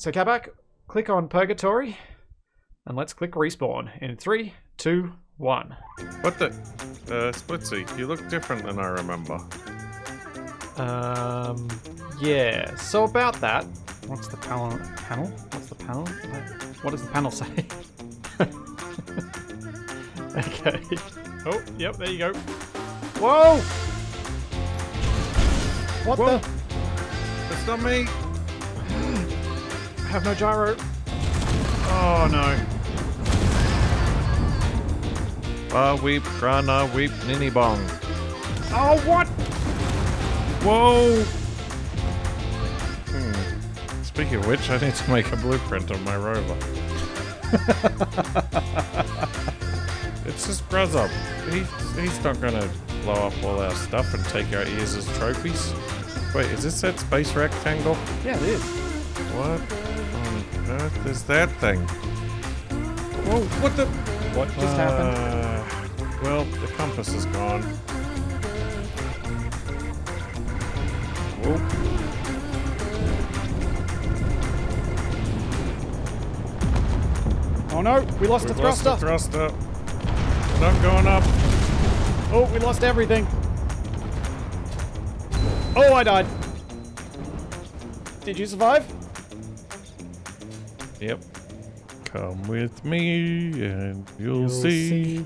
So Capac, click on Purgatory, and let's click respawn in three, two, one. What the? Uh, Splitsie, you look different than I remember. Um, yeah. So about that, what's the panel? Panel? What's the panel? What does the panel say? okay. Oh, yep. There you go. Whoa! What Whoa. the? It's not me. I have no gyro. Oh no. Ah, weep, grana, weep, ninny bong. Oh what? Whoa! Hmm. Speaking of which, I need to make a blueprint of my rover. it's just Gruzzup. He's, he's not gonna blow up all our stuff and take our ears as trophies. Wait, is this that space rectangle? Yeah, it is. What earth is that thing? Whoa, what the? What just happened? Uh, well, the compass is gone. Whoa. Oh no, we lost We've the lost thruster. the thruster. We're not going up. oh, we lost everything. Oh, I died. Did you survive? Yep. Come with me and you'll, see.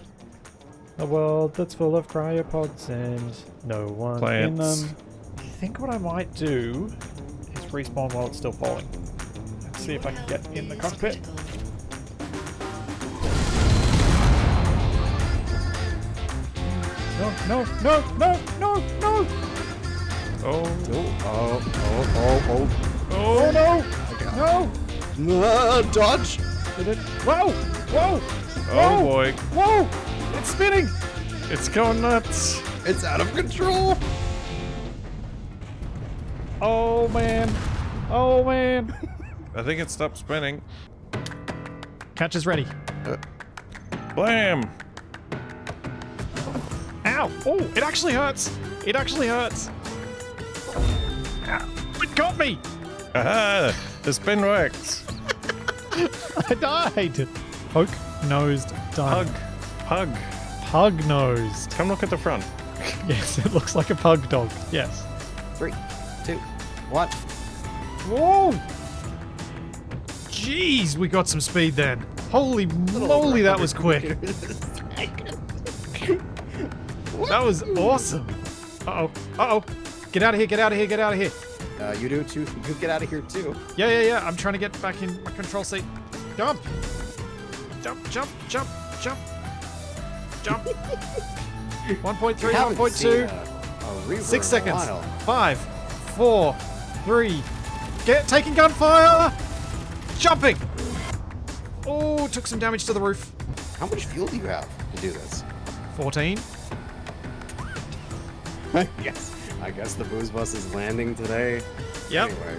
a world that's full of cryopods and no one in them. I think what I might do is respawn while it's still falling. Let's see if I can get in the cockpit. No, no, no, no, no, no! Oh, Oh, oh, oh, oh, Oh, oh no! No! Uh, dodge! Did? Whoa! Whoa! oh Whoa! boy. Whoa! It's spinning! It's going nuts. It's out of control! Oh man! Oh man! I think it stopped spinning. Catch is ready. Blam! Ow! Oh, it actually hurts! It actually hurts! Ow. It got me! Aha! The spin works. I died! Poke nosed Pug. Pug. Pug nosed. Come look at the front. Yes, it looks like a pug dog. Yes. Three, two, one. Whoa! Jeez, we got some speed then. Holy moly, that was quick. That was awesome. Uh oh. Uh oh. Get out of here, get out of here, get out of here. Uh, you do too. You get out of here too. Yeah, yeah, yeah. I'm trying to get back in my control seat. Jump! Jump, jump, jump, jump, jump. 1.3, 1.2. a- a Six in a seconds. while. Five, four, three. Get taking gunfire. Jumping. Oh, took some damage to the roof. How much fuel do you have to do this? 14. yes. I guess the booze bus is landing today. Yep. Anyway.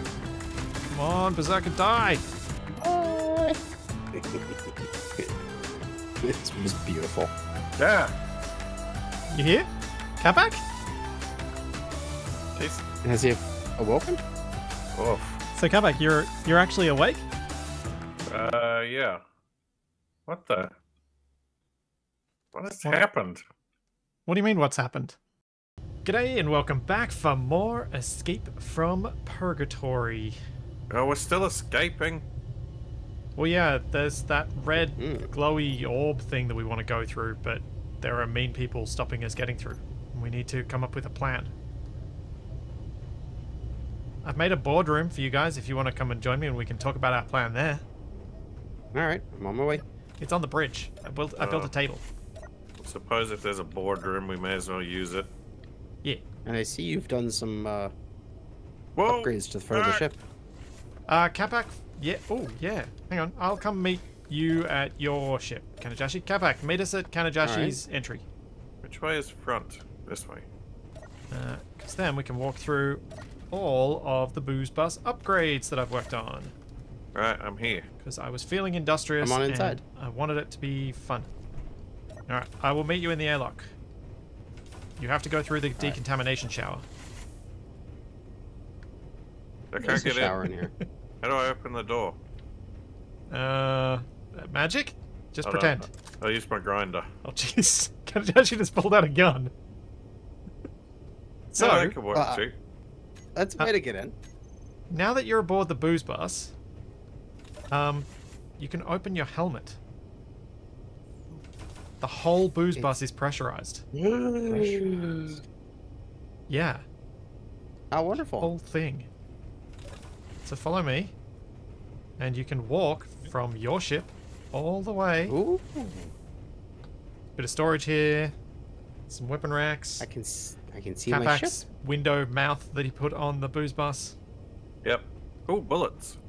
Come on, Berserker, die. This was beautiful. Yeah. You here? Capac? He's Has he awoken? off. So Capac, you're you're actually awake? Uh, yeah. What the? What has What? happened? What do you mean what's happened? G'day and welcome back for more Escape from Purgatory. Oh, we're still escaping. Well, yeah, there's that red Mm. glowy orb thing that we want to go through, but there are mean people stopping us getting through. We need to come up with a plan. I've made a boardroom for you guys if you want to come and join me and we can talk about our plan there. All right, I'm on my way. It's on the bridge. I built, I built Oh. a table. Suppose if there's a boardroom, we may as well use it. Yeah. And I see you've done some uh, upgrades to the front of the Ah! ship. Uh, Capac, yeah, oh, yeah. Hang on, I'll come meet you at your ship, Kanajashi. Capac, meet us at Kanajashi's entry. Which way is front? This way. Uh, because then we can walk through all of the booze bus upgrades that I've worked on. Right, I'm here. Because I was feeling industrious. I'm on and inside. I wanted it to be fun. Alright, I will meet you in the airlock. You have to go through the decontamination shower. I can't There's a shower in. in here. How do I open the door? Uh, magic? Just Hold on. pretend. I'll use my grinder. Oh, jeez. Can I actually just pulled out a gun? So, oh, that could work uh, too. That's a way to get in. now that you're aboard the booze bus, um, you can open your helmet. The whole booze bus is pressurized. Yeah, How wonderful. whole thing. So follow me, and you can walk from your ship all the way. Ooh. Bit of storage here, some weapon racks, I can s- I can see my ship. Capac's window mouth that he put on the booze bus. Yep. Cool bullets.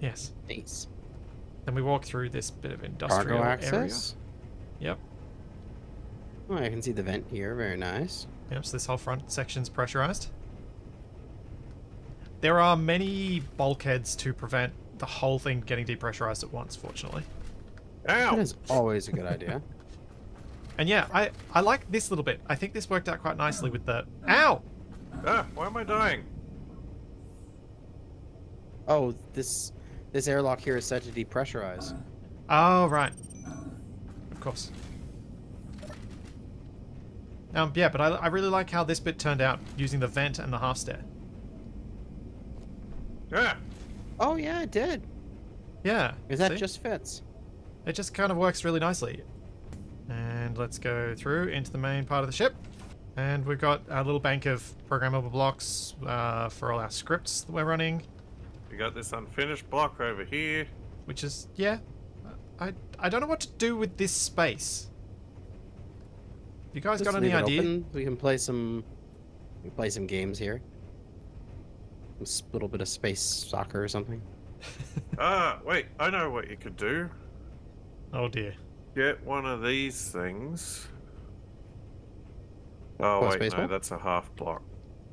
Yes. Nice. Then we walk through this bit of industrial Cargo area. access. Yep. Oh, I can see the vent here. Very nice. Yep, so this whole front section's pressurized. There are many bulkheads to prevent the whole thing getting depressurized at once, fortunately. That Ow! is always a good idea. And yeah, I, I like this little bit. I think this worked out quite nicely with the... Ow! Ah, why am I dying? Oh, this this airlock here is set to depressurize. Oh, right. Of course. Um, yeah, but I, I really like how this bit turned out using the vent and the half stair. Ah! Oh yeah, it did. Yeah. Because that see? just fits. It just kind of works really nicely. And let's go through into the main part of the ship. And we've got a little bank of programmable blocks uh, for all our scripts that we're running, We got this unfinished block over here. which is, yeah. I, I don't know what to do with this space. You guys Just got any leave idea? open. We can play some we can play some games here. A s- little bit of space soccer or something. Ah, wait, I know what you could do. Oh dear. Get one of these things. Oh, What, wait, no, ball? that's a half block.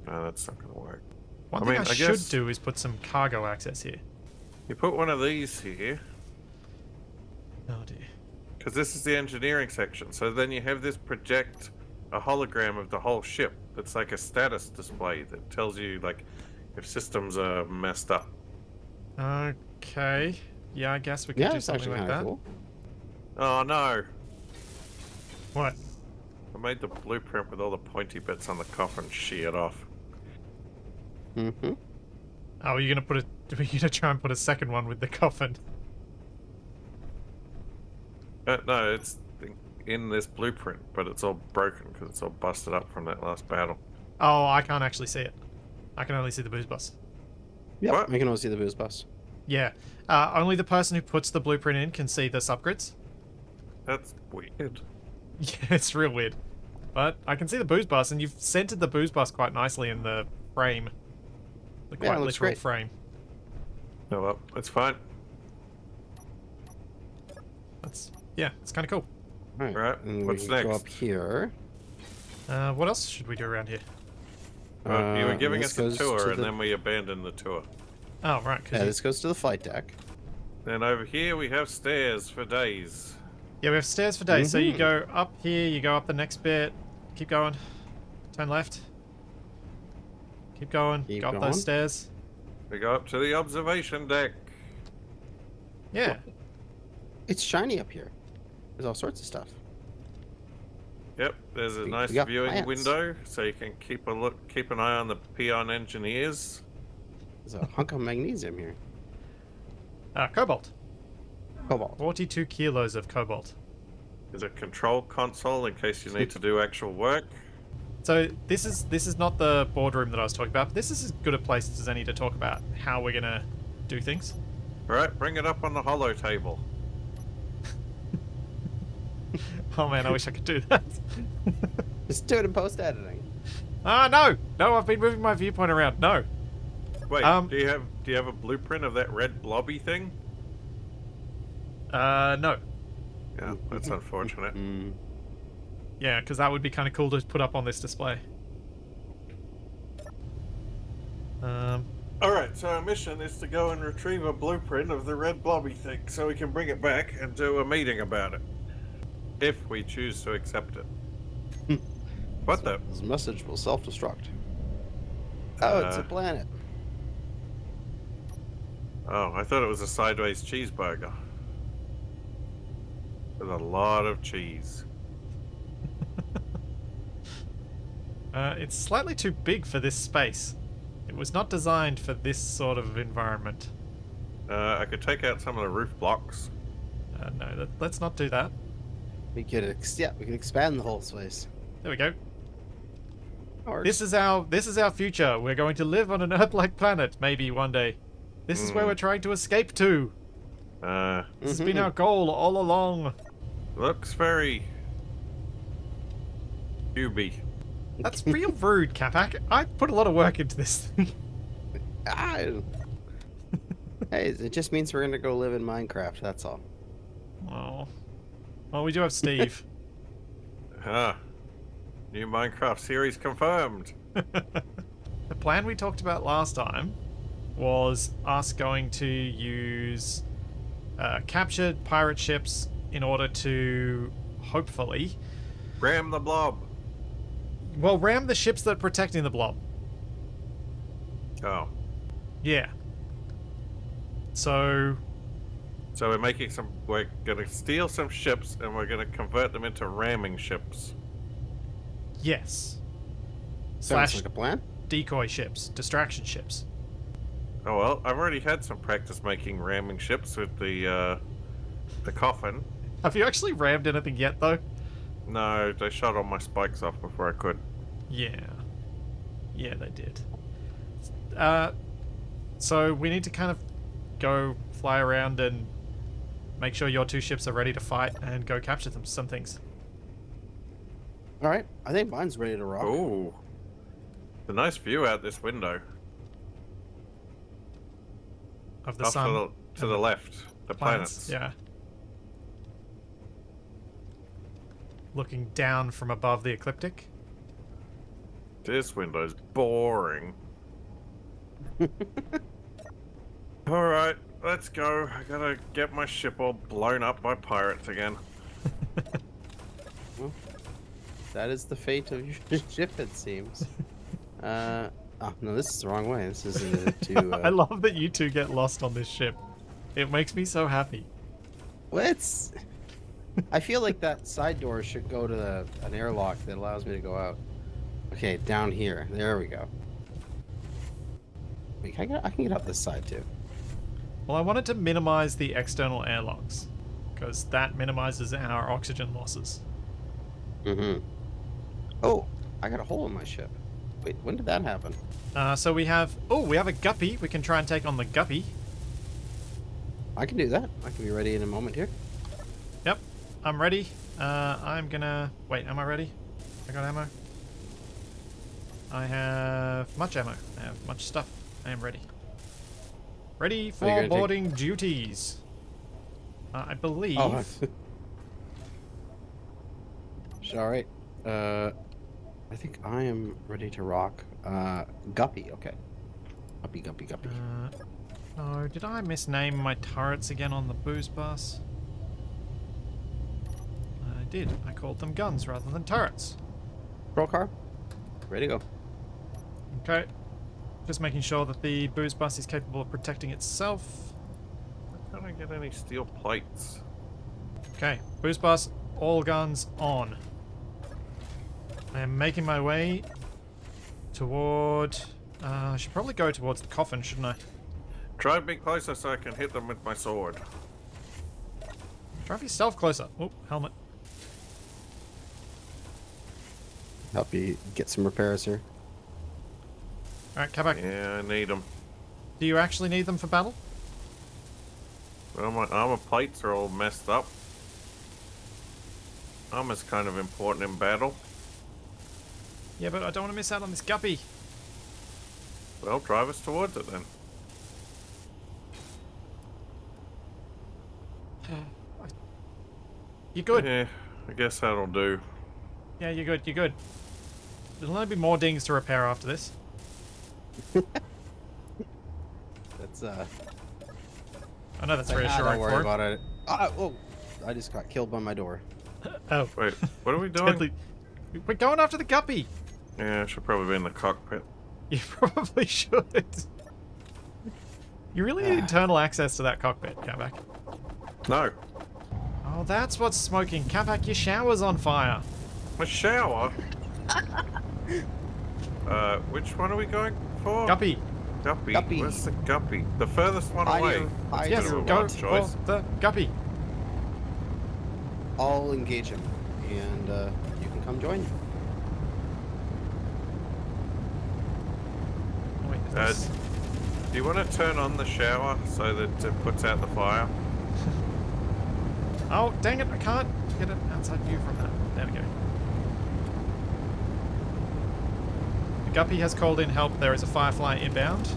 No, that's not going to work. One I thing mean, I, I should guess- do is put some cargo access here. You put one of these here, Oh dear. because this is the engineering section. So then you have this project a hologram of the whole ship. That's like a status display that tells you, like, if systems are messed up. Okay. Yeah, I guess we could Yeah, do it's something actually like kind that. of cool. Oh, no. What? I made the blueprint with all the pointy bits on the coffin sheared off. Mm-hmm. Oh, you're gonna put a. We're gonna try and put a second one with the coffin. Uh, no, it's in this blueprint, but it's all broken because it's all busted up from that last battle. Oh, I can't actually see it. I can only see the booze bus. Yep, What? we can only see the booze bus. Yeah. Uh, only the person who puts the blueprint in can see the subgrids. That's weird. Yeah, it's real weird. But I can see the booze bus, and you've centered the booze bus quite nicely in the frame. The Yeah, quite it looks literal great. frame. Oh well, it's fine. That's yeah, it's kind of cool. All right. Right, And what's we go next? up here. Uh, what else should we do around here? Uh, you were Uh, giving this us a tour, to and the- then we abandoned the tour. Oh, right. 'cause Yeah, you- this goes to the flight deck. Then over here we have stairs for days. yeah, we have stairs for days. So you Mhm. go up here, you go up the next bit, keep going, turn left, keep going, Keep go up going. those stairs. We go up to the observation deck. Yeah. It's shiny up here. There's all sorts of stuff. Yep, there's a We- nice we viewing plants. window, so you can keep a look, keep an eye on the peon engineers. There's a hunk of magnesium here. Uh, cobalt. Cobalt. 42 kilos of cobalt. There's a control console in case you need to do actual work. So this is this is not the boardroom that I was talking about. But this is as good a place as any to talk about how we're gonna do things. Right, bring it up on the hollow table. Oh man, I wish I could do that. Just do it in post editing. Ah no, no, I've been moving my viewpoint around. No. Wait, Um, do you have do you have a blueprint of that red blobby thing? Uh, no. Yeah, that's unfortunate. Mm. Yeah, because that would be kind of cool to put up on this display. Um, All right, so our mission is to go and retrieve a blueprint of the red blobby thing, so we can bring it back and do a meeting about it, if we choose to accept it. Hmm. what the? This message will self-destruct. Oh, it's a Uh, planet. Oh, I thought it was a sideways cheeseburger. With a lot of cheese. Uh, it's slightly too big for this space. It was not designed for this sort of environment. Uh, I could take out some of the roof blocks. Uh, no, let's not do that. We could, ex- yeah, we could expand the whole space. There we go. Or This is our this is our future. We're going to live on an Earth-like planet, maybe one day. This is where Mm. we're trying to escape to. Uh, This has been Mhm. our goal all along. looks very cubey. That's real rude, Capac. I put a lot of work into this thing. Ah. hey, it just means we're gonna go live in Minecraft. That's all. Oh. Well, we do have Steve. Ah, new Minecraft series confirmed. the plan we talked about last time was us going to use uh, captured pirate ships in order to hopefully, Ram the blob. well, ram the ships that are protecting the blob. Oh, Yeah. So, so we're making some. We're gonna steal some ships and we're gonna convert them into ramming ships. yes. Sounds Slash like a plan. decoy ships, distraction ships. Oh well, I've already had some practice making ramming ships with the uh, the coffin. Have you actually rammed anything yet, though? No, they shot all my spikes off before I could. Yeah. Yeah, they did. Uh, so we need to kind of go fly around and make sure your two ships are ready to fight and go capture them. Some things. All right, I think mine's ready to rock. Ooh, the nice view out this window. Of the Off sun. to the to the left, the planets. Yeah. Looking down from above the ecliptic. This window's boring. all right, let's go. I gotta get my ship all blown up by pirates again. That is the fate of your ship, it seems. Uh, oh no, this is the wrong way. This is uh, to. Uh, I love that you two get lost on this ship. It makes me so happy. What's? I feel like that side door should go to the, an airlock that allows me to go out. Okay, down here. There we go. Wait, can I, get, I can get up this side too. Well, I wanted to minimize the external airlocks because that minimizes our oxygen losses. Mm-hmm. Oh, I got a hole in my ship. Wait, when did that happen? Uh, so we have oh, we have a guppy. We can try and take on the guppy. I can do that. I can be ready in a moment here. Yep, I'm ready. Uh, I'm gonna wait. Am I ready? I got ammo. I have much ammo. I have much stuff. I am ready. Ready for gonna take- boarding duties. Uh, I believe. Oh. All right. Uh, I think I am ready to rock. Uh, Guppy. Okay. Guppy, Guppy, Guppy. Uh, no, did I misname my turrets again on the booze bus? I did. I called them guns rather than turrets. Roll car. Ready to go. Okay. Just making sure that the booze bus is capable of protecting itself. How can I get any steel plates? Okay, booze bus, all guns on. I am making my way toward. Uh, I should probably go towards the coffin, shouldn't I? Try and be closer so I can hit them with my sword. Drive yourself closer. Oh, helmet. Help you get some repairs here. Alright, come back. Yeah, I need them. do you actually need them for battle? Well, my armor plates are all messed up. Armor's kind of important in battle. Yeah, but I don't want to miss out on this guppy. Well, drive us towards it then. You're good. Yeah, I guess that'll do. Yeah, you're good. You're good. There'll only be more dings to repair after this. That's uh. I know that's ah, reassuring don't worry for about it. Ah, oh, I just got killed by my door. Oh, Wait, what are we doing? deadly. We're going after the guppy. Yeah, I should probably be in the cockpit. You probably should. You really need internal access to that cockpit, Capac. No. Oh, that's what's smoking. Capac, your shower's on fire. A shower? uh, which one are we going for? Guppy, Guppy. Guppy. Where's the guppy? The furthest one I away. do- I yes, Bit of go wild for choice. the Guppy. I'll engage him, and uh, you can come join me. Oh, wait, Uh, Do you want to turn on the shower so that it puts out the fire? Oh, dang it, I can't get an outside view from that. There we go. The Guppy has called in help. There is a Firefly inbound.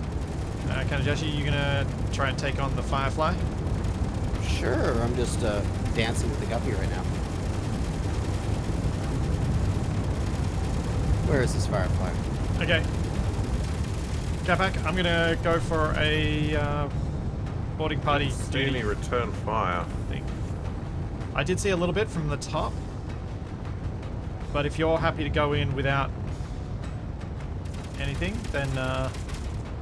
Uh, Kanajashi, you gonna try and take on the Firefly? Sure, I'm just uh, dancing with the guppy right now. Where is this firefly? Okay. Capac, I'm gonna go for a uh, boarding party See any return fire? thing. I did see a little bit from the top, but if you're happy to go in without anything, then uh,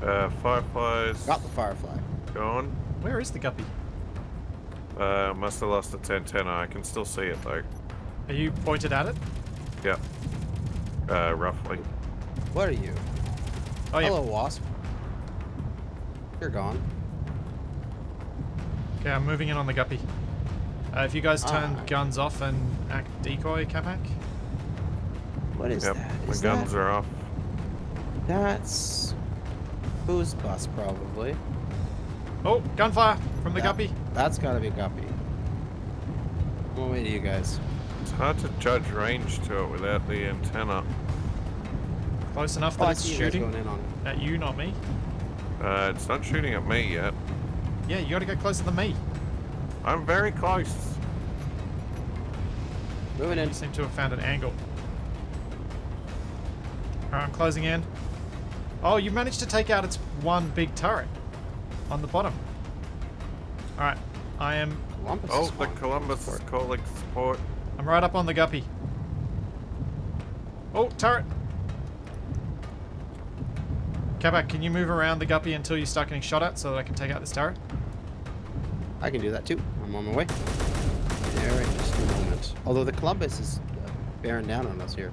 Uh, fireflies Got the firefly. gone. where is the guppy? Uh, must have lost its antenna. I can still see it though. Are you pointed at it? Yep. Uh, roughly. What are you? Oh yeah. Hello, wasp. You're gone. Okay, I'm moving in on the guppy. Uh, if you guys turn Ah. guns off and act decoy, Capac. What is Yep. that? My guns that, are off. That's booze bus probably. Oh, gunfire from the That- guppy. That's gotta be a guppy. I'm on my way to you guys. It's hard to judge range to it without the antenna. Close enough Oh, that I it's see you guys shooting going in on it. at you, not me. Uh, it's not shooting at me yet. Yeah, you gotta get closer than me. I'm very close. Moving in. You seem to have found an angle. Alright, I'm closing in. Oh, you managed to take out its one big turret on the bottom. Alright, I am Columbus Oh, the gone. Columbus is calling support. I'm right up on the guppy. Oh, turret! Capac, can you move around the guppy until you start getting shot at so that I can take out this turret? I can do that too. I'm on my way. There in just a moment. Although the Columbus is uh, bearing down on us here.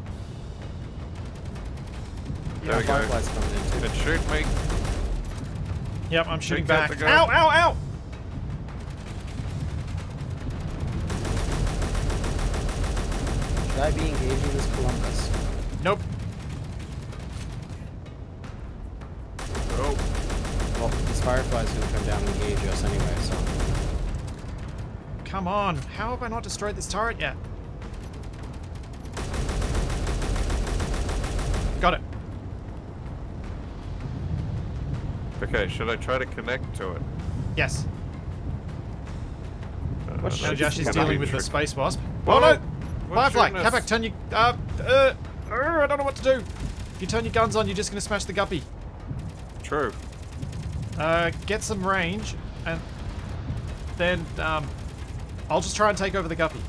There we go. Firefly's coming in too. It shoot me. Yep, I'm shooting back. the gun. Ow, ow, ow! Should I be engaging this Columbus? Nope. Oh, Well, this Firefly's gonna come down and engage us anyway, so. Come on. How have I not destroyed this turret yet? Okay. Should I try to connect to it? Yes. Uh, What Now Josh is dealing with the space wasp. Whoa, Oh no! what's Firefly! shooting us? Capac, turn your... Uh, uh, uh, I don't know what to do. If you turn your guns on, you're just going to smash the guppy. True. Uh, get some range, and then, um, I'll just try and take over the guppy.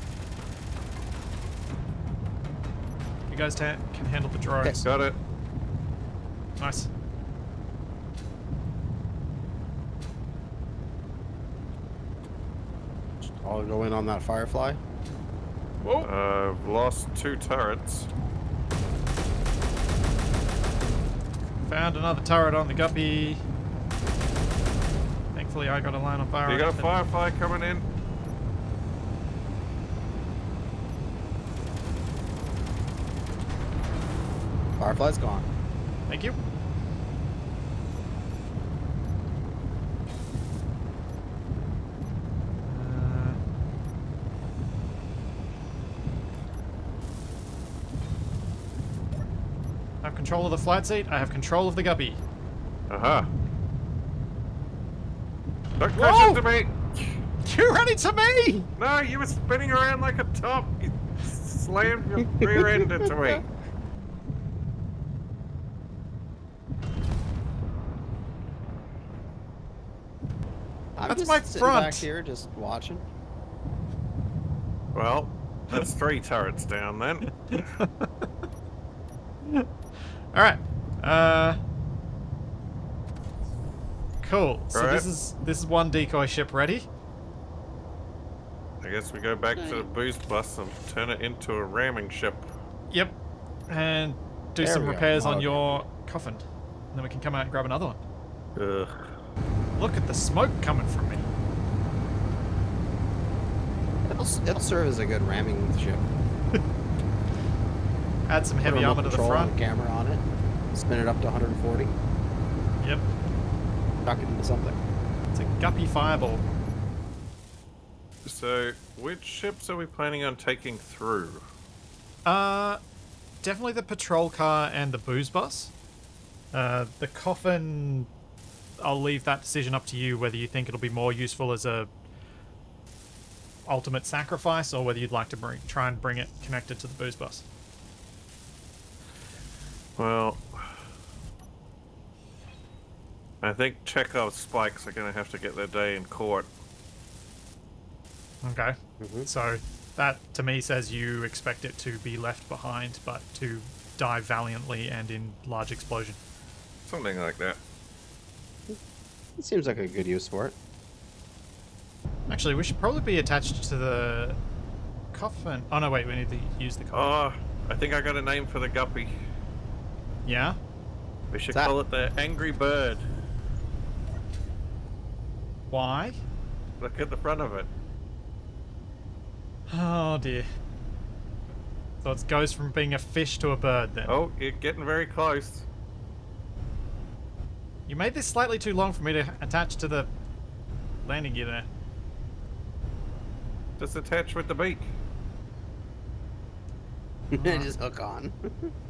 You guys can handle the drones. Got it. Nice. I'll go in on that Firefly. Whoa! Uh, I've lost two turrets. Found another turret on the guppy. Thankfully, I got a line on fire. You got a firefly coming in? Firefly's gone. Thank you. Control of the flight seat. I have control of the guppy. Aha. Don't crash Whoa! into me! You ran into me! No, you were spinning around like a top. You slammed your rear end into me. I'm That's just my sitting front. back here just watching. Well, that's three turrets down then. Alright. Uh. Cool. So Alright. this is this is one decoy ship ready. I guess we go back to the booze bus and turn it into a ramming ship. Yep. And do There some repairs on your coffin. And then we can come out and grab another one. Ugh. Look at the smoke coming from me. It'll, it'll serve as a good ramming ship. Add some Put heavy armor to the front. camera on it. Spin it up to 140. Yep. Knock it into something. It's a guppy fireball. So, which ships are we planning on taking through? Uh, definitely the patrol car and the booze bus. Uh, the coffin, I'll leave that decision up to you whether you think it'll be more useful as a ultimate sacrifice or whether you'd like to bring, try and bring it connected to the booze bus. Well, I think Chekhov's spikes are going to have to get their day in court. Okay. Mhm. So that to me says you expect it to be left behind, but to die valiantly and in large explosion. Something like that. It seems like a good use for it. Actually, we should probably be attached to the coffin. Oh no, wait, we need to use the coffin. Oh, I think I got a name for the guppy. yeah. We should That- call it the Angry Bird. Why? Look at the front of it. Oh dear. So it goes from being a fish to a bird then. Oh, you're getting very close. You made this slightly too long for me to attach to the landing gear there. Just attach with the beak. Just uh-huh. hook on.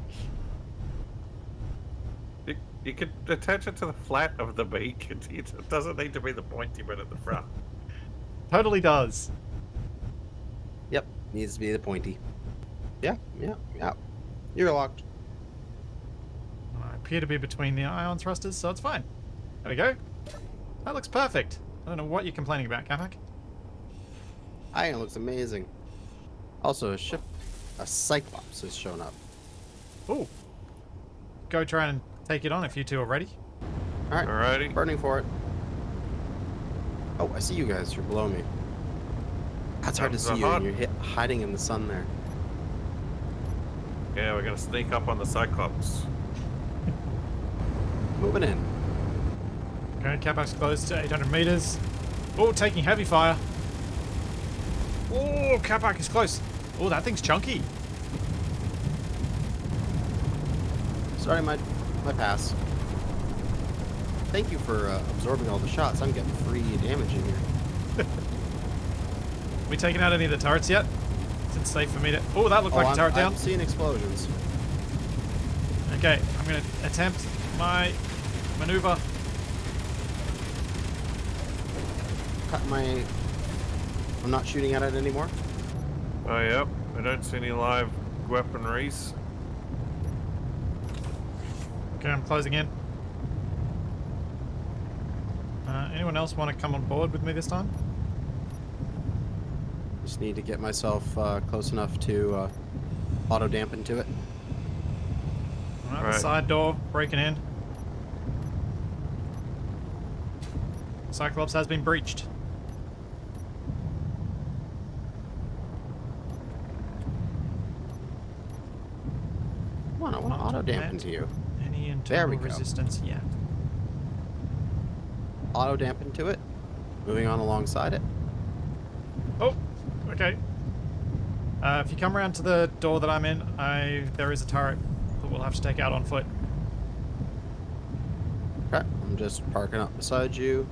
You, you could attach it to the flat of the beak. It, it doesn't need to be the pointy bit at the front. Totally does. yep, needs to be the pointy. Yeah, yeah, yeah. You're locked. I appear to be between the ion thrusters, so it's fine. There we go. That looks perfect. I don't know what you're complaining about, Capac. Iron looks amazing. Also, a ship, a Cyclops has shown up. Ooh. Go try and take it on if you two are ready. All right, Alrighty. burning for it. Oh, I see you guys. You're below me. That's hard to see you. And you're hit, hiding in the sun there. Yeah, we're gonna sneak up on the Cyclops. Moving in. Okay, Capac's close to 800 meters. Oh, taking heavy fire. Oh, Capac is close. Oh, that thing's chunky. Sorry, my my pass. Thank you for uh, absorbing all the shots. I'm getting free damage in here. We taken out any of the turrets yet? Is it safe for me to... Oh, that looked oh, like I'm, a turret down. I'm seeing explosions. Okay, I'm going to attempt my maneuver. Cut my. I'm not shooting at it anymore. Oh, yep. I don't see any live weaponries. Okay, I'm closing in. Uh, anyone else want to come on board with me this time? Just need to get myself uh, close enough to uh, auto dampen to it. Alright, the Right. side door breaking in. Cyclops has been breached. Come on, I want to auto dampen met. to you. Any There we go. resistance Yeah. Auto dampen to it. Moving on alongside it. Oh, okay. Uh, if you come around to the door that I'm in, I there is a turret that we'll have to take out on foot. Okay, I'm just parking up beside you.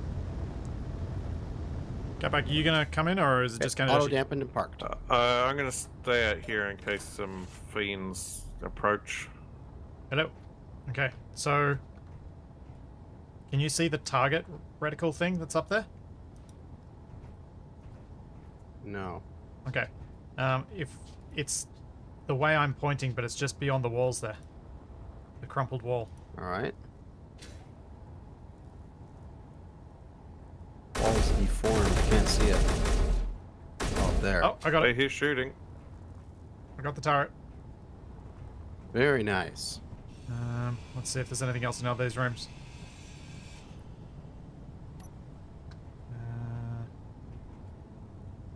Get back. Are you gonna come in, or is it just gonna? auto dampened and parked. Uh, uh, I'm gonna stay out here in case some fiends approach. Hello. Okay, so can you see the target reticle thing that's up there? No. Okay. Um, if it's the way I'm pointing, but it's just beyond the walls there, the crumpled wall. All right. Walls deformed. Can't see it. Oh, there. Oh, I got They it. hear shooting. I got the turret. Very nice. Um, let's see if there's anything else in all those rooms. Uh,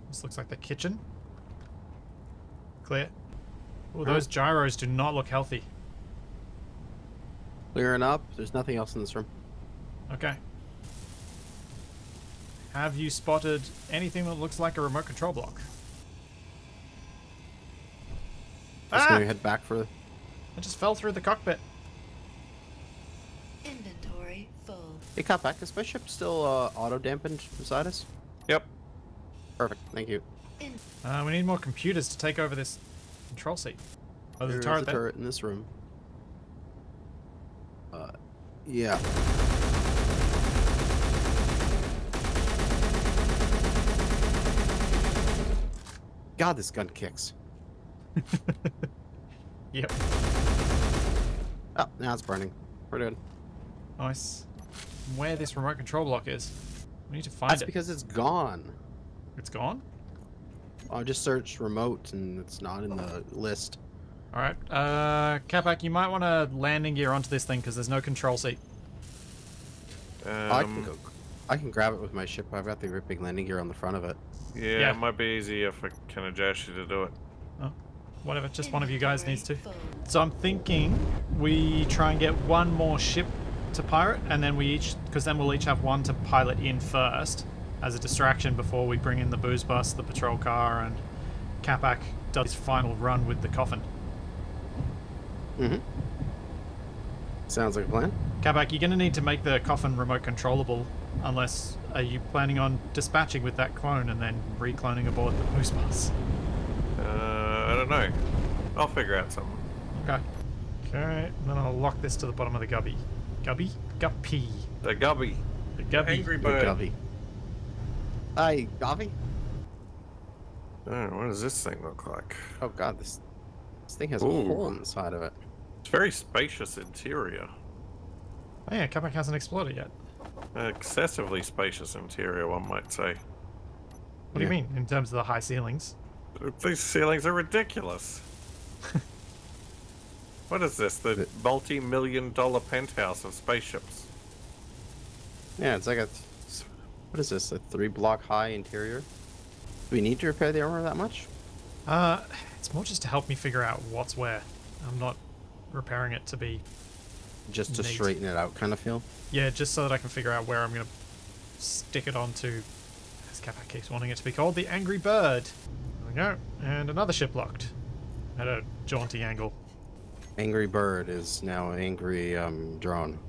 this looks like the kitchen. Clear. Oh, those gyros do not look healthy. Clearing up. There's nothing else in this room. Okay. Have you spotted anything that looks like a remote control block? Just ah! gonna head back for I just fell through the cockpit. Inventory full. Hey, Capac. Is my ship still uh, auto dampened beside us? Yep. Perfect. Thank you. Uh, we need more computers to take over this control seat. Oh, there's There's a turret a there. turret in this room. Uh, yeah. God, this gun kicks. Yep. Oh, now it's burning. We're good. Nice. Where this remote control block is. We need to find That's it. because it's gone. It's gone? I just searched remote and it's not in the list. Alright. Uh, Capac, you might want to landing gear onto this thing because there's no control seat. Um, I can go. I can grab it with my ship. I've got the ripping landing gear on the front of it. Yeah, Yeah. it might be easier for Kanajashi to do it. Whatever, just one of you guys needs to. So I'm thinking we try and get one more ship to pirate, and then we each, because then we'll each have one to pilot in first as a distraction before we bring in the booze bus, the patrol car, and Capac does his final run with the coffin. Mm-hmm. Sounds like a plan. Capac, you're going to need to make the coffin remote controllable, unless are you planning on dispatching with that clone and then recloning aboard the booze bus? Uh, I don't know. I'll figure out something. Okay. Okay, then I'll lock this to the bottom of the gubby. Gubby? Guppy. The Gubby. The gubby. Angry Good Bird. Govy. Hi, Govy. Oh, what does this thing look like? Oh god, this this thing has Ooh. a hole in the side of it. It's very spacious interior. Oh yeah, Capac hasn't explored it yet. Excessively spacious interior, one might say. What do you mean, in terms of the high ceilings? These ceilings are ridiculous. what is this? The The- multi-million dollar penthouse of spaceships. Yeah, it's like a what is this? A three block high interior. Do we need to repair the armor that much? Uh, it's more just to help me figure out what's where. I'm not repairing it to be, Just to Neat. straighten it out, kind of feel. yeah, just so that I can figure out where I'm gonna stick it onto. As Capac keeps wanting it to be called, the Angry Bird. There we go, and another ship locked at a jaunty angle. Angry bird is now an angry um, drone.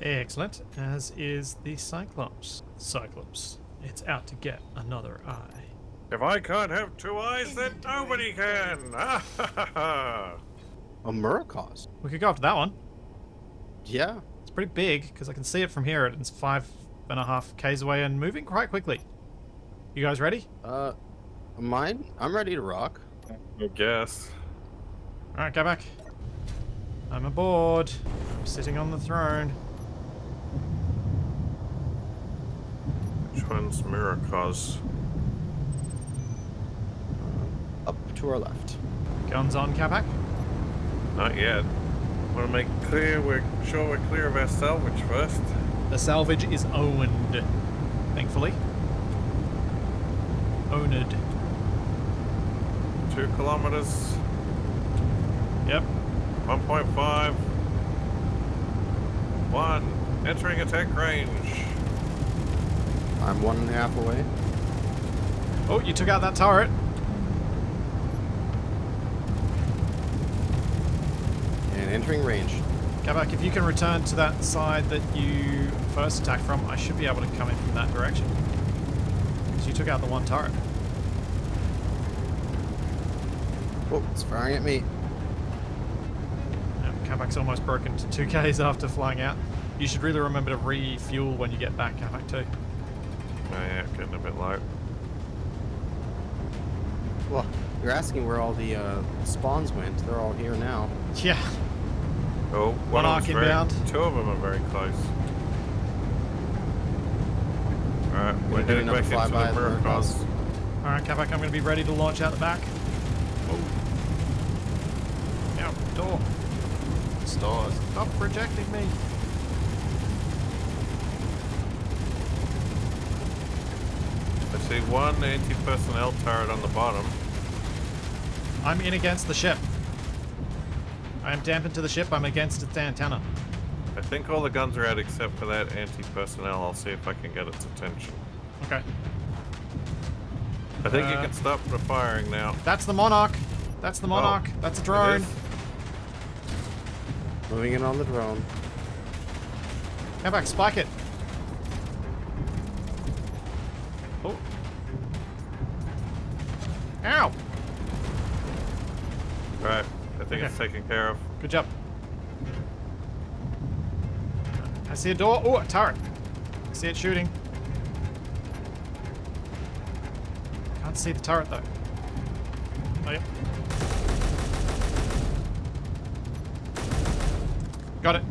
Excellent, as is the Cyclops. Cyclops, it's out to get another eye. If I can't have two eyes, then nobody can. A Murakos. We could go up to that one. Yeah. It's pretty big because I can see it from here. and It's five and a half k's away and moving quite quickly. You guys ready? Uh, mine. I'm ready to rock. I guess. All right, go back. I'm aboard. I'm sitting on the throne. Which one's Miracos? Uh, up to our left. Guns on, Capac. Not yet. Want to make clear we're sure we're clear of our salvage first. The salvage is owned, thankfully. Owned. Two kilometers. Yep. 1.5. One. Entering attack range. I'm one and a half away. Oh, you took out that turret. And entering range. Capac, if you can return to that side that you first attacked from, I should be able to come in from that direction. Because you took out the one turret. Oh, it's firing at me. Yep, Capac's almost broken to 2Ks after flying out. You should really remember to refuel when you get back, Capac, too. Oh yeah, getting a bit low. Well, you're asking where all the uh, spawns went. They're all here now. Yeah. Oh, One one of arc them's very, inbound. Two of them are very close. Alright, we're Gonna do heading back into the of the Miracos. Alright, Capac, I'm going to be ready to launch out the back. Oh. Out the door. Stores. Stop projecting me. Let's see one anti-personnel turret on the bottom. I'm in against the ship. I am dampened to the ship. I'm against its antenna. I think all the guns are out except for that anti-personnel. I'll see if I can get its attention. Okay. I think you Uh, can stop the firing now. That's the Monarch. That's the Monarch. That's a drone. Is? Moving in on the drone. Come back, spike it. Oh. Ow! Right. I think it's taken care of. Good job. I see a door. Oh, a turret. I see it shooting. Can't see the turret though. Oh, yep. Got it.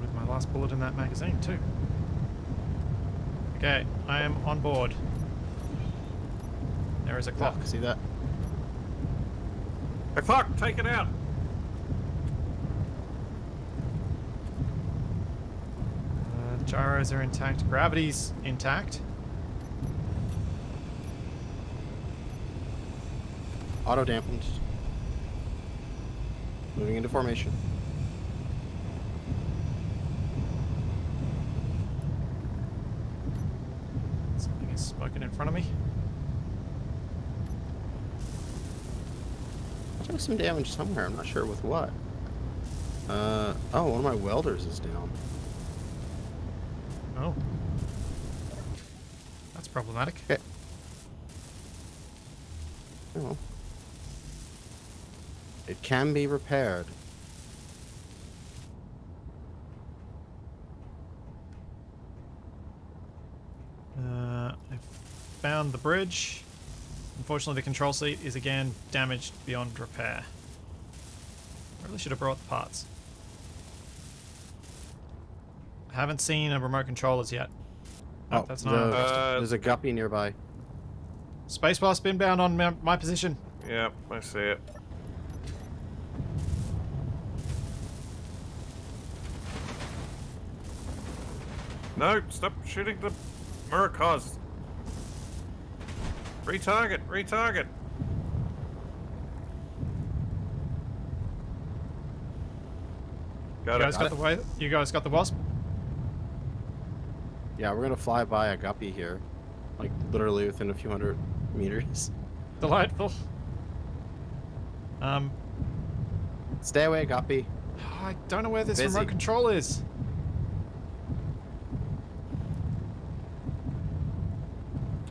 With my last bullet in that magazine too. Okay, I am on board. There is a clock. Look, see that? The clock, take it out. Uh, the gyros are intact. Gravity's intact. Auto dampened. Moving into formation. Something is smoking in front of me. I took some damage somewhere. I'm not sure with what. Uh oh, one of my welders is down. Oh. That's problematic. Okay. Oh. It can be repaired. Uh, I found the bridge. Unfortunately, the control seat is again damaged beyond repair. Really should have brought the parts. I haven't seen a remote controllers yet. No, that's not. the- Uh, there's a guppy nearby. Spacebar spinbound on my, my position. Yep, I see it. No, stop shooting the Murakaz. Retarget, retarget. You guys it. got the way. You guys got the wasp. Yeah, we're gonna fly by a guppy here. Like literally within a few hundred meters. Delightful. Um, Stay away, guppy. I don't know where this Busy. remote control is.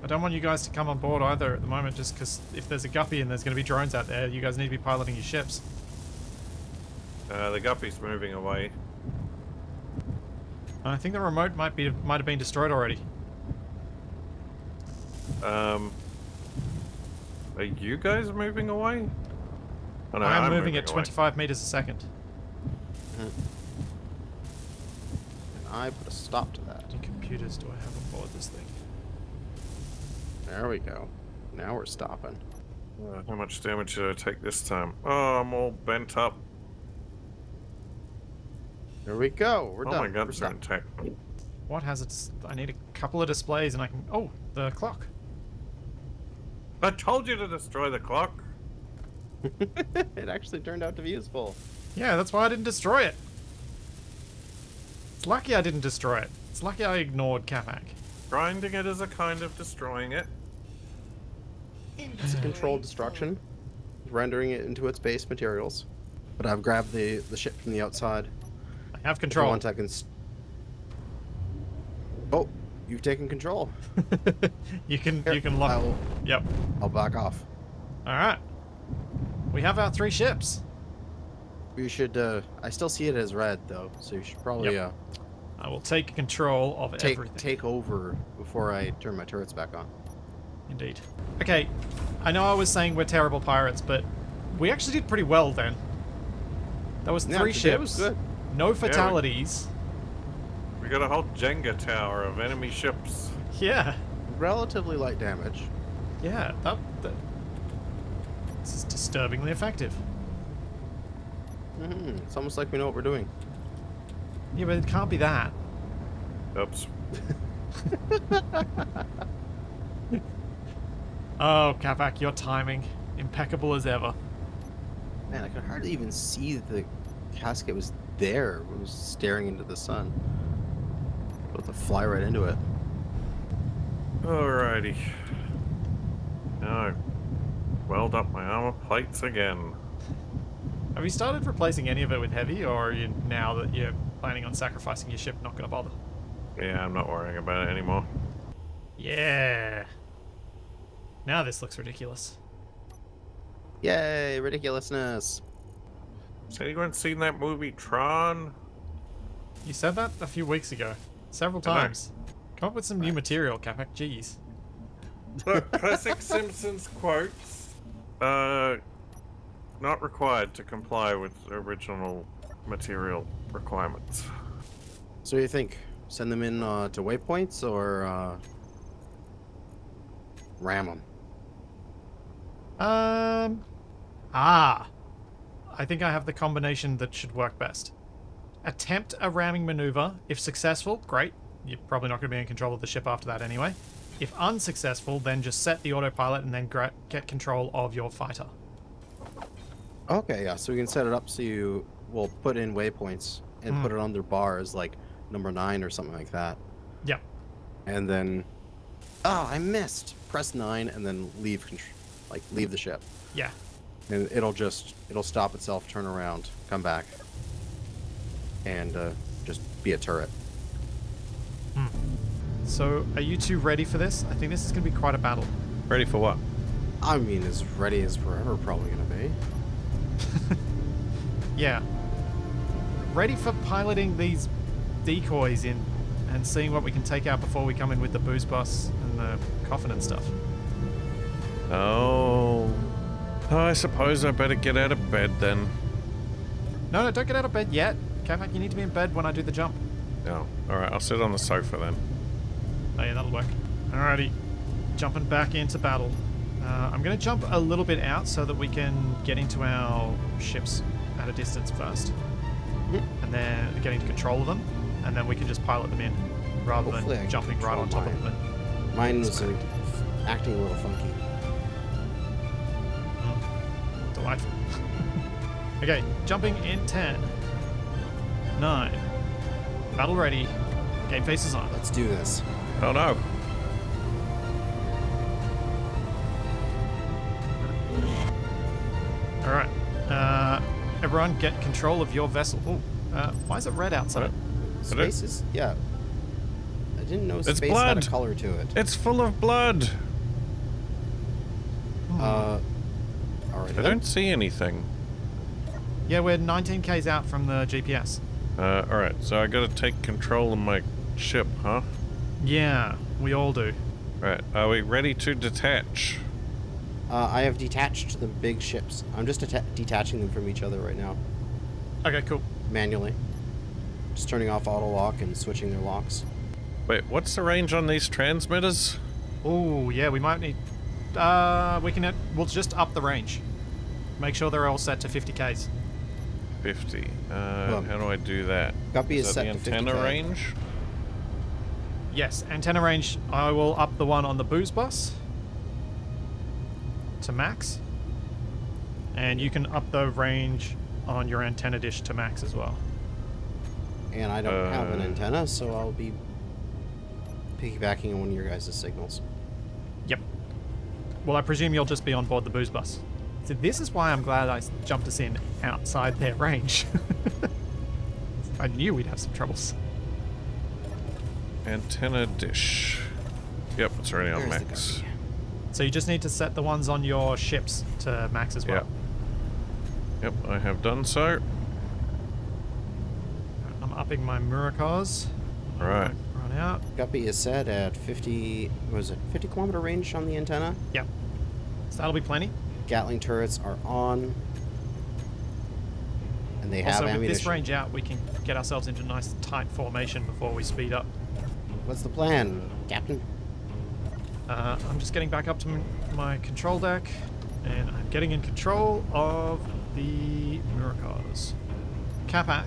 I don't want you guys to come on board either at the moment, just because if there's a guppy and there's going to be drones out there, you guys need to be piloting your ships. Uh, the guppy's moving away. I think the remote might be might have been destroyed already. Um, are you guys moving away? Oh, no, I am I'm moving at away. 25 meters a second. And I put a stop to that. How many computers do I have on board this thing? There we go. Now we're stopping. Uh, how much damage did I take this time? Oh, I'm all bent up. There we go. We're oh, done. Oh my We're guns are stopped. intact. What has it? I need a couple of displays and I can. Oh, the clock. I told you to destroy the clock. it actually turned out to be useful. Yeah, that's why I didn't destroy it. It's lucky I didn't destroy it. It's lucky I ignored Capac. Grinding it is a kind of destroying it. It's a controlled destruction, rendering it into its base materials. But I've grabbed the the ship from the outside. I have control. want, I can. Oh, you've taken control. you can Here, you can lock. I'll, Yep. I'll back off. All right. We have our three ships. You should. Uh, I still see it as red though, so you should probably Yep. uh, I will take control of take everything. take over before I turn my turrets back on. Indeed. Okay, I know I was saying we're terrible pirates, but we actually did pretty well then. That was three today ships. was good. No fatalities. We got a whole Jenga tower of enemy ships. Yeah. Relatively light damage. Yeah. That, that. This is disturbingly effective. hmm It's almost like we know what we're doing. Yeah, but it can't be that. Oops. oh, Capac, your timing. Impeccable as ever. Man, I could hardly even see the casket was there. It was staring into the sun. About to fly right into it. Alrighty. Now, weld up my armor plates again. Have you started replacing any of it with heavy, or are you now that you're planning on sacrificing your ship, not going to bother? Yeah, I'm not worrying about it anymore. Yeah. Now this looks ridiculous. Yay, ridiculousness. Has anyone seen that movie Tron? You said that a few weeks ago, several Did I? times. Come up with some new material, Capac. Jeez. Look, classic Simpsons quotes. Uh, not required to comply with original material requirements. So you think? Send them in uh, to waypoints or uh, ram them? Um. Ah. I think I have the combination that should work best. Attempt a ramming maneuver. If successful, great. You're probably not going to be in control of the ship after that anyway. If unsuccessful, then just set the autopilot and then get control of your fighter. Okay, yeah. So we can set it up so you will put in waypoints and Hmm. put it on their bars like number nine or something like that. Yep. And then, oh, I missed. Press nine and then leave, contr- like leave the ship, Yeah. and it'll just it'll stop itself, turn around, come back, and uh, just be a turret. So, are you two ready for this? I think this is going to be quite a battle. Ready for what? I mean, as ready as we're ever probably gonna be. Yeah. Ready for piloting these decoys in and seeing what we can take out before we come in with the booze bus and the coffin and stuff. Oh. I suppose I better get out of bed then. No, no, don't get out of bed yet. Capac, you need to be in bed when I do the jump. Oh, alright, I'll sit on the sofa then. Oh yeah, that'll work. Alrighty, jumping back into battle. Uh, I'm going to jump a little bit out so that we can get into our ships at a distance first, and then get into control of them, and then we can just pilot them in rather Hopefully than jumping right on top of them. Mine was uh, acting a little funky. Okay, jumping in 10, 9, battle ready, game faces on. Let's do this. Oh no. All right, uh, everyone, get control of your vessel. Ooh, uh, why is it red outside? Did Space is yeah. I didn't know It's space had blood. a color to it. It's full of blood. Uh, all right. I then. don't see anything. Yeah, we're 19 k's out from the GPS. Uh, alright, so I gotta take control of my ship, huh? Yeah, we all do. Right, are we ready to detach? Uh, I have detached the big ships. I'm just atta- detaching them from each other right now, Okay, cool. manually. Just turning off auto lock and switching their locks. Wait, what's the range on these transmitters? Oh, yeah, we might need. Uh, we can. We'll just up the range. Make sure they're all set to 50 k's. 50. Uh, Well, how do I do that? Guppy is that set the antenna 50K. range? Yes, antenna range. I will up the one on the booze bus to max, and you can up the range on your antenna dish to max as well. And I don't have an Uh. antenna, so I'll be piggybacking on one of your guys' signals. Yep. Well, I presume you'll just be on board the booze bus. So this is why I'm glad I jumped us in outside their range. I knew we'd have some troubles. Antenna dish. Yep, it's already on Where's max. So you just need to set the ones on your ships to max as well. Yep, yep I have done so. I'm upping my Murakars. Right. Run out. Guppy is set at 50. Was it? 50 kilometer range on the antenna. Yep. So that'll be plenty. Gatling turrets are on. And they have also, with ammunition. this range out, we can get ourselves into a nice tight formation before we speed up. What's the plan, Captain? Uh, I'm just getting back up to m- my control deck, and I'm getting in control of the Murakars. Capac,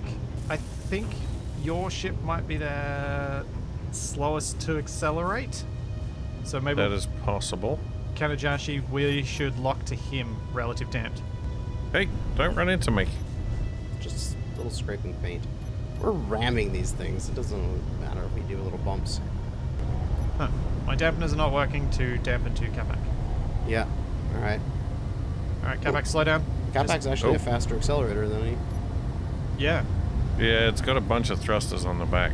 I think your ship might be the slowest to accelerate. So maybe That is possible. Kanajashi, we should lock to him relative damped. Hey, don't run into me. Just a little scraping paint. We're ramming these things. It doesn't matter if we do little bumps. Huh. My dampeners are not working to dampen to Capac. Yeah. All right. Alright, Capac, slow down. Capac's actually Oh. a faster accelerator than he. Yeah. Yeah, it's got a bunch of thrusters on the back.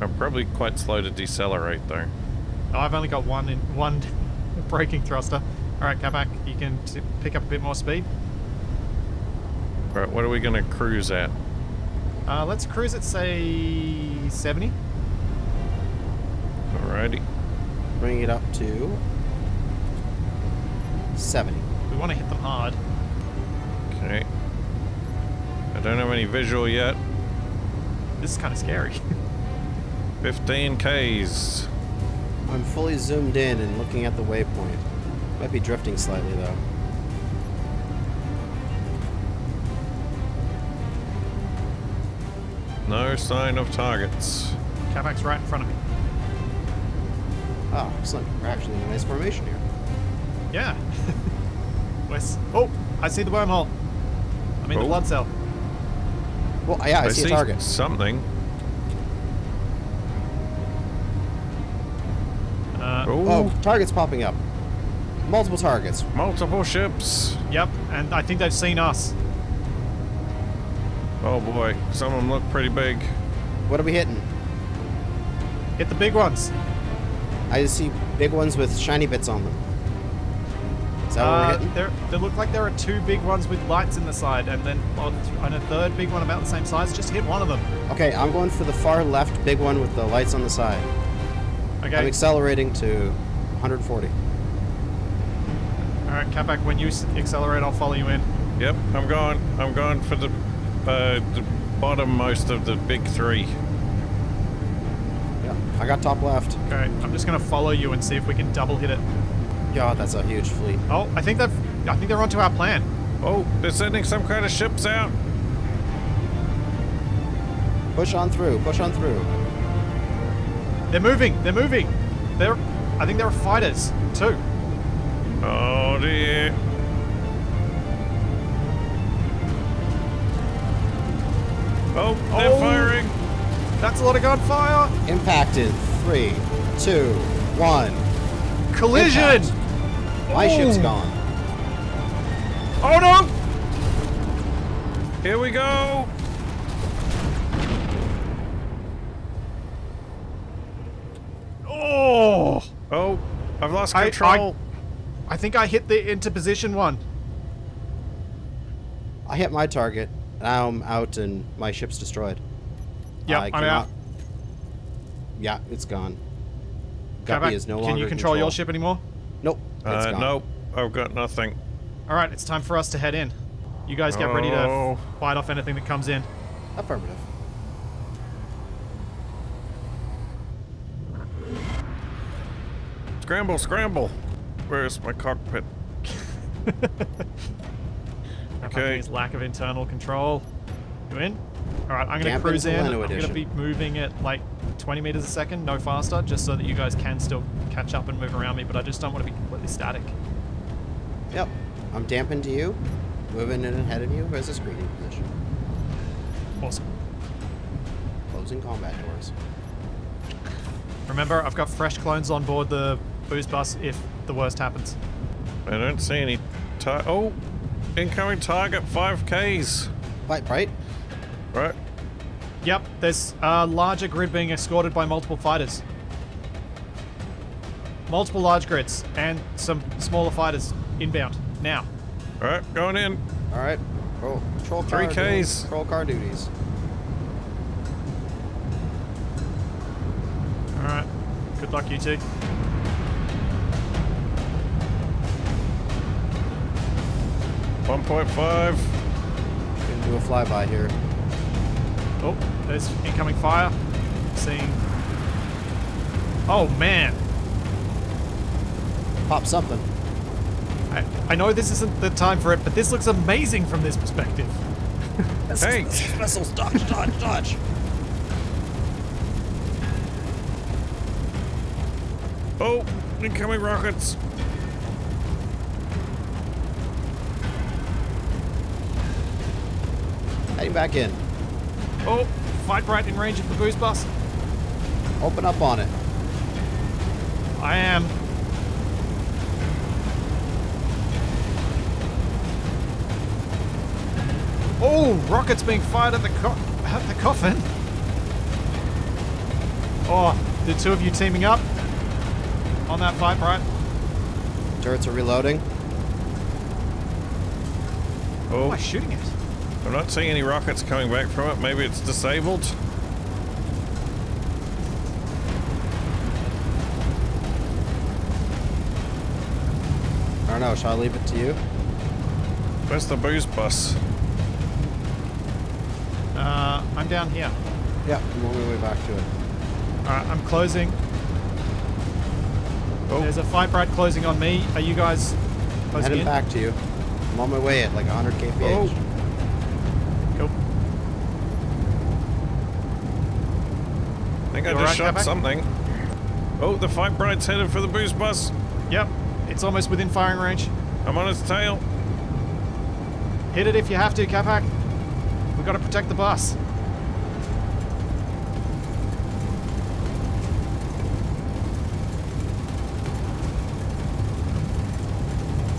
I'm probably quite slow to decelerate though. Oh, I've only got one in one braking thruster. Alright, Capac, you can t- pick up a bit more speed. All right, what are we gonna cruise at? Uh, let's cruise at, say, 70. Alrighty. Bring it up to 70. We want to hit them hard. Okay. I don't have any visual yet. This is kind of scary. 15 Ks. I'm fully zoomed in and looking at the waypoint. Might be drifting slightly though. No sign of targets. Capac's right in front of me. Oh, excellent. We're actually in a nice formation here. Yeah. Wes. Oh, I see the wormhole. I'm in the Oh. blood cell. Well, yeah, I, see, a target. something. Oh, Oh, targets popping up. Multiple targets. multiple ships. Yep, and I think they've seen us. Oh boy, some of them look pretty big. What are we hitting? Hit the big ones. I see big ones with shiny bits on them. Is that what Uh, we're hitting? there, there look like there are two big ones with lights in the side, and then on, and a third big one about the same size. Just hit one of them. Okay, I'm going for the far left big one with the lights on the side. I'm accelerating to 140. All right, Capac. When you accelerate, I'll follow you in. Yep, I'm going. I'm going for the, uh, the bottom most of the big three. Yeah, I got top left. Okay, I'm just gonna follow you and see if we can double hit it. God, that's a huge fleet. Oh, I think they've. I think they're onto our plan. Oh, they're sending some kind of ships out. Push on through, push on through. They're moving. They're moving. They're. I think they're fighters too. Oh dear. Oh, they're Oh. firing. That's a lot of gunfire. Impacted. Three, two, one. Collision. Impact. My ship's gone. Oh no! Here we go. Oh! Oh, I've lost I- I- control. I think I hit the into position one. I hit my target. Now I'm out and my ship's destroyed. Yep, I I'm cannot- out. Yeah, it's gone. Guppy is no longer can you in control, your ship anymore? Nope. It's uh, gone. nope, I've got nothing. All right, it's time for us to head in. You guys get ready to Oh. fight off anything that comes in. Affirmative. Scramble, scramble. Where's my cockpit? Okay. His lack of internal control. You in? All right, I'm gonna Dampen cruise in. Leno I'm gonna be moving at like 20 meters a second, no faster, just so that you guys can still catch up and move around me. But I just don't want to be completely static. Yep. I'm dampened to you. Moving in ahead of you as a screening position. Awesome. Closing combat doors. Remember, I've got fresh clones on board the booze bus if the worst happens. I don't see any. Tar- oh, incoming target 5Ks. Right, right? Right. Yep, there's a larger grid being escorted by multiple fighters. Multiple large grids and some smaller fighters inbound now. All right, going in. All right. Roll, patrol car. Three doing Ks. Patrol car duties. All right. Good luck, you two. 1.5. Gonna do a flyby here. Oh, there's incoming fire. Seeing. Oh man. Pop something. I, I know this isn't the time for it, but this looks amazing from this perspective. Thanks. Vessels, dodge, dodge, dodge. Oh, incoming rockets. Back in. Oh, fight right in range of the booze bus. Open up on it. I am. Oh, rockets being fired at the at the coffin. Oh, the two of you teaming up on that fight right? Turrets are reloading. Why am I Oh, shooting it? I'm not seeing any rockets coming back from it. Maybe it's disabled. I don't know. Shall I leave it to you? Where's the booze bus? Uh, I'm down here. Yeah, I'm on my way back to it. Alright, I'm closing. Oh. There's a fight bright closing on me. Are you guys I'm closing heading in? back to you. I'm on my way at like 100 kph. Oh. Cool. I think I You just alright, shot Capac? something. Oh, the fight bright's headed for the booze bus. Yep, it's almost within firing range. I'm on its tail. Hit it if you have to, Capac. We've got to protect the bus.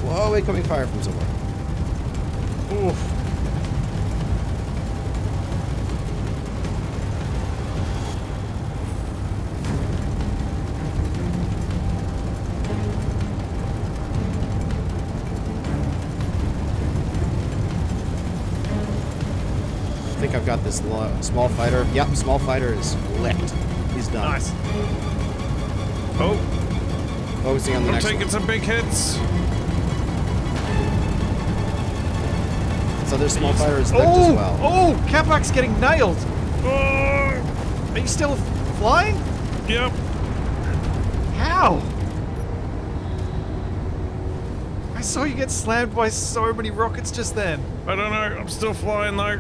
Whoa, incoming fire from somewhere. Oof. Got this small fighter. Yep, small fighter is licked. He's done. Nice. Oh, Focusing on the I'm next taking one. some big hits. So their small fighter is licked Oh! as well. Oh! Capac's getting nailed! Oh, Are you still flying? yep. How? I saw you get slammed by so many rockets just then. I don't know. I'm still flying though.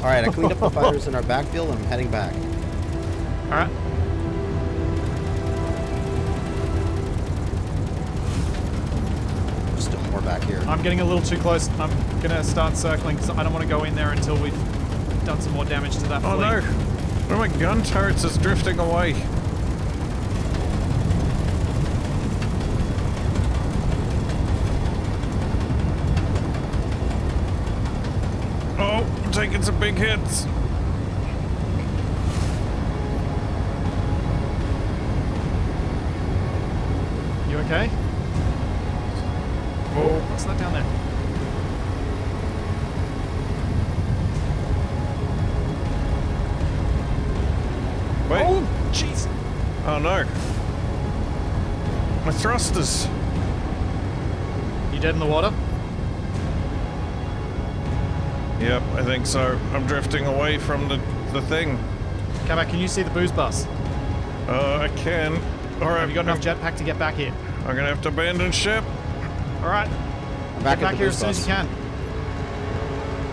All right, I cleaned up the fighters in our backfield and I'm heading back. Alright. There's still more back here. I'm getting a little too close. I'm gonna start circling because I don't want to go in there until we've done some more damage to that Oh fleet. no. One of my gun turrets is drifting away. Big hits. You okay? Oh, what's that down there? Wait. Oh, jeez. Oh no. My thrusters. You dead in the water? Think so. I'm drifting away from the, the thing. Capac, can you see the booze bus? Uh, I can. Alright, Have you got enough jetpack to get back here? I'm gonna have to abandon ship. Alright, I'm back get back here as soon as you can.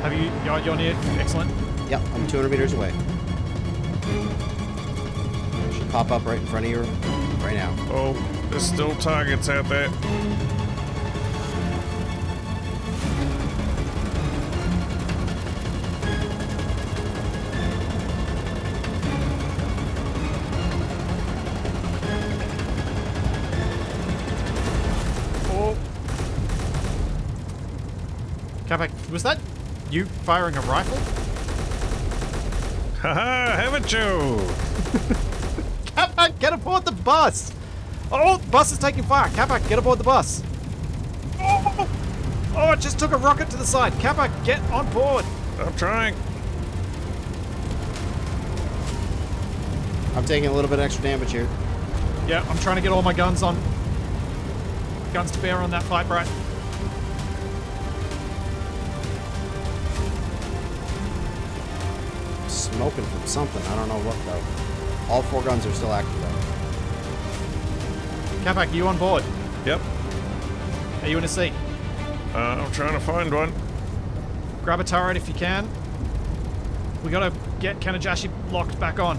Have you, you're, you're near, excellent. Yep, I'm 200 meters away. Should pop up right in front of you right now. Oh, there's still targets out there. Was that you firing a rifle? Haha, haven't you? Capac, get aboard the bus! Oh, the bus is taking fire. Capac, get aboard the bus. Oh, oh, it just took a rocket to the side. Capac, get on board. I'm trying. I'm taking a little bit extra damage here. Yeah, I'm trying to get all my guns on. Guns to bear on that fight, right? Smoking from something. I don't know what though. All four guns are still active though. Capac, you on board? Yep. Are you in a seat? Uh, I'm trying to find one. Grab a turret if you can. We gotta get Kanajashi locked back on.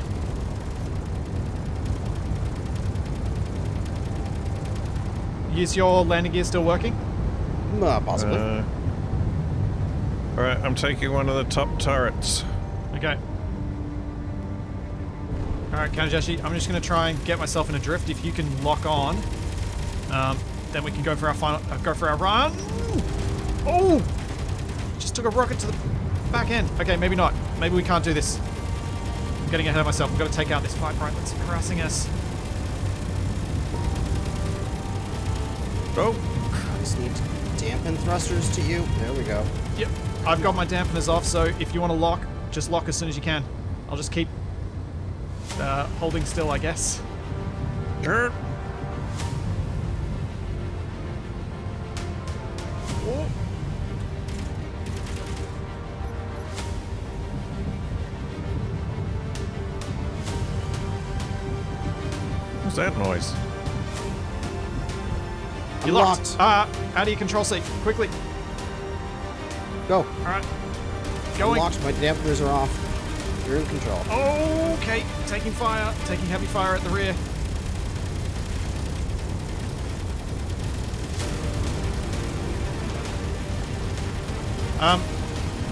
is your landing gear still working? Uh, possibly. Uh, all right, I'm taking one of the top turrets. Okay. Kanajashi, I'm just going to try and get myself in a drift. If you can lock on, um, then we can go for our final, uh, go for our run. Oh! Just took a rocket to the back end. Okay, maybe not. Maybe we can't do this. I'm getting ahead of myself. We've got to take out this fight right that's harassing us. Oh, I just need dampen thrusters to you. There we go. Yep. I've got my dampeners off, so if you want to lock, just lock as soon as you can. I'll just keep uh, holding still, I guess. sure. What's that noise? You're I'm locked. Uh, out of your control seat. Quickly. Go. Alright. I'm locked. My dampeners are off. You're in control. Okay, taking fire, taking heavy fire at the rear. Um,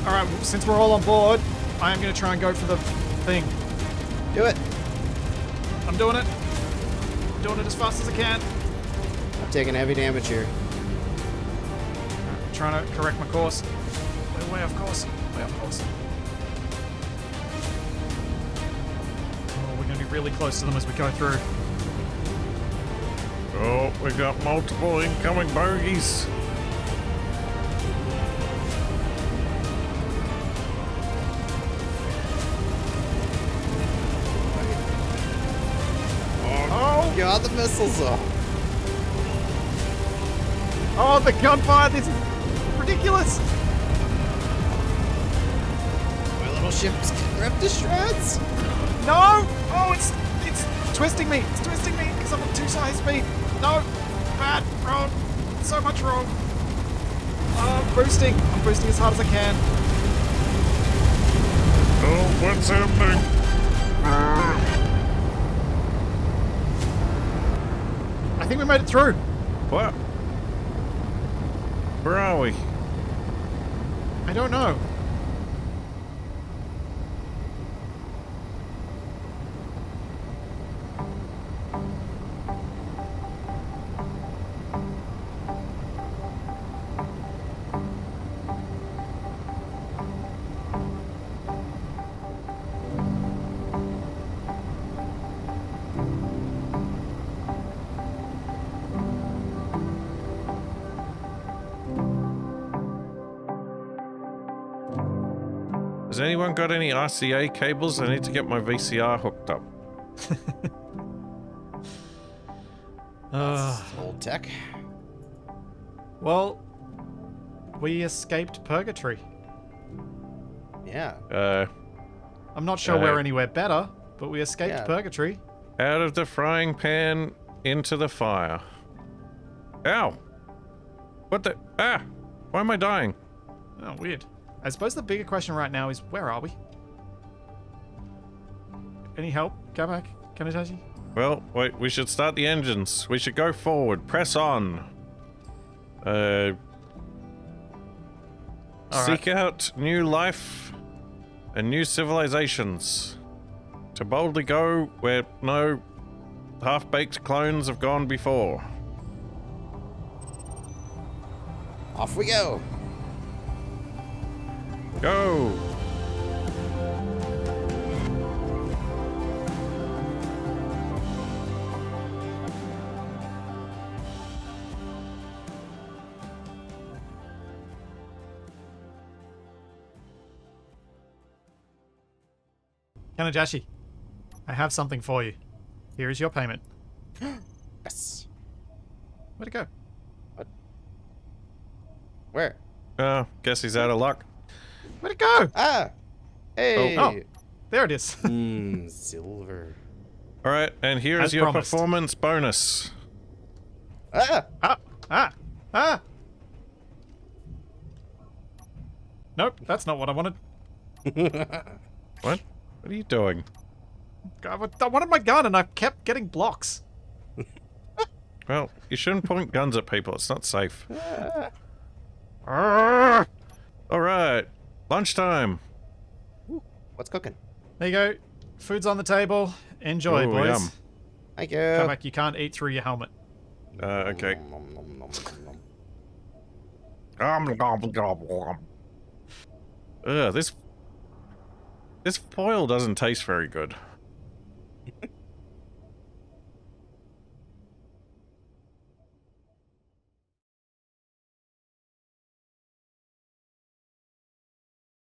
alright, since we're all on board, I am going to try and go for the thing. Do it. I'm doing it. Doing it as fast as I can. I'm taking heavy damage here. trying to correct my course. Way, way off course. Way off course. Really close to them as we go through. Oh, we got multiple incoming bogeys. Oh! God, the missiles off. Oh, the gunfire! This is ridiculous! My little ship's ripped to shreds. No! Oh, it's it's twisting me! It's twisting me because I'm on two sides speed. No! Bad! Wrong! So much wrong! Oh, I'm boosting! I'm boosting as hard as I can. Oh, what's happening? I think we made it through. What? Where are we? I don't know. Anyone got any RCA cables? I need to get my VCR hooked up. Uh, Old tech. well, we escaped purgatory. Yeah. Uh, I'm not sure Uh, we're anywhere better, but we escaped Yeah. purgatory. out of the frying pan into the fire. Ow! What the? Ah! Why am I dying? Oh, weird. I suppose the bigger question right now is where are we? Any help? Go back, Kanajashi? Well, wait, we should start the engines. We should go forward. Press on. Uh. All seek out new life and new civilizations. To boldly go where no half baked clones have gone before. Off we go. Go! Kanajashi, I have something for you. Here is your payment. Yes. Where'd it go? What? Where? Uh, guess he's out of luck. Where'd it go? Ah. Hey. Oh. There it is. Mmm, silver. Alright, and here As is your promised. performance bonus. Ah. ah! Ah! Ah! Nope, that's not what I wanted. What? What are you doing? God, wa- I wanted my gun and I kept getting blocks. Well, you shouldn't point guns at people. It's not safe. Ah. All right, lunchtime. What's cooking? There you go. Food's on the table. Enjoy, Ooh, boys. yum. Thank you. Come back. You can't eat through your helmet. Uh, okay. Nom, nom, nom, nom, nom. Ugh, this this foil doesn't taste very good.